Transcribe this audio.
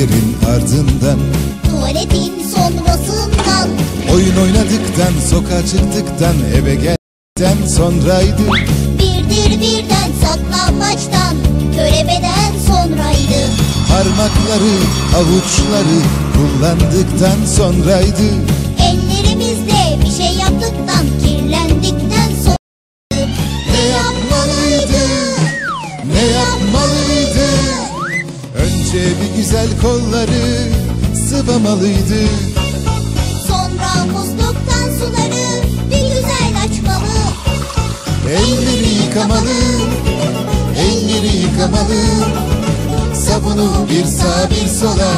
perdenin ardından Tuvaletin sonrasından Oyun oynadıktan, sokağa çıktıktan, eve geldikten sonraydı. Birdir birden saklanmaçtan, köreveden sonraydı. Parmakları, avuçları kullandıktan sonraydı. Bir güzel kolları sıvamalıydı. Sonra musluktan suları Bir güzel açmalı. Elleri yıkamalı Elleri yıkamalı. Sabunu bir sağa bir sola